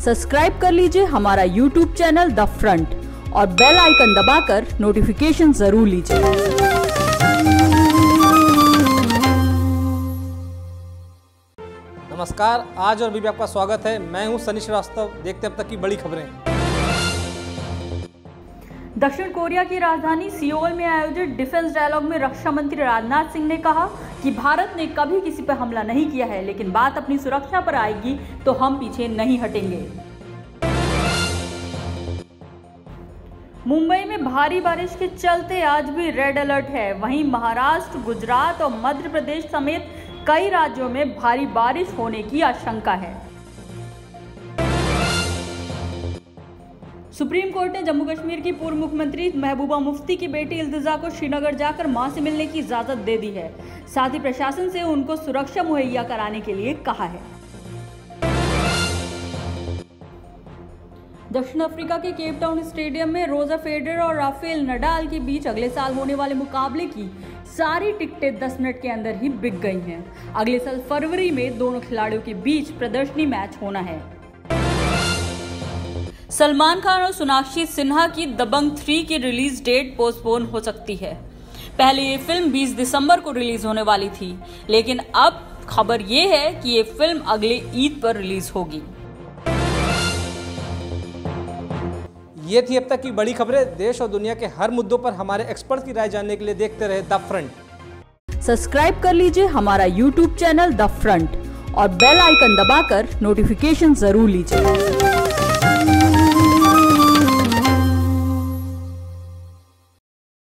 Subscribe कर लीजिए हमारा यूट्यूब चैनल द फ्रंट और बेल आइकन दबाकर नोटिफिकेशन ज़रूर लीजिए। नमस्कार आज और भी आपका स्वागत है। मैं हूँ सनी श्रीवास्तव। देखते अब तक की बड़ी खबरें। दक्षिण कोरिया की राजधानी सियोल में आयोजित डिफेंस डायलॉग में रक्षा मंत्री राजनाथ सिंह ने कहा कि भारत ने कभी किसी पर हमला नहीं किया है, लेकिन बात अपनी सुरक्षा पर आएगी तो हम पीछे नहीं हटेंगे। मुंबई में भारी बारिश के चलते आज भी रेड अलर्ट है। वहीं महाराष्ट्र, गुजरात और मध्य प्रदेश समेत कई राज्यों में भारी बारिश होने की आशंका है। सुप्रीम कोर्ट ने जम्मू कश्मीर की पूर्व मुख्यमंत्री महबूबा मुफ्ती की बेटी इल्तिजा को श्रीनगर जाकर माँ से मिलने की इजाज़त दे दी है। साथ ही प्रशासन से उनको सुरक्षा मुहैया कराने के लिए कहा है। दक्षिण अफ्रीका के केप टाउन स्टेडियम में रोजा फेडर और राफेल नडाल के बीच अगले साल होने वाले मुकाबले की सारी टिकटें 10 मिनट के अंदर ही बिक गई हैं। अगले साल फरवरी में दोनों खिलाड़ियों के बीच प्रदर्शनी मैच होना है। सलमान खान और सोनाक्षी सिन्हा की दबंग थ्री की रिलीज़ डेट पोस्टपोन हो सकती है। पहले ये फ़िल्म 20 दिसंबर को रिलीज़ होने वाली थी लेकिन अब खबर ये है कि ये फ़िल्म अगले ईद पर रिलीज़ होगी। ये थी अब तक की बड़ी खबरें। देश और दुनिया के हर मुद्दों पर हमारे एक्सपर्ट की राय जानने के लिए देखते रहे द फ्रंट। सब्सक्राइब कर लीजिए हमारा यूट्यूब चैनल द फ्रंट और बेल आइकन दबाकर नोटिफिकेशन ज़रूर लीजिए।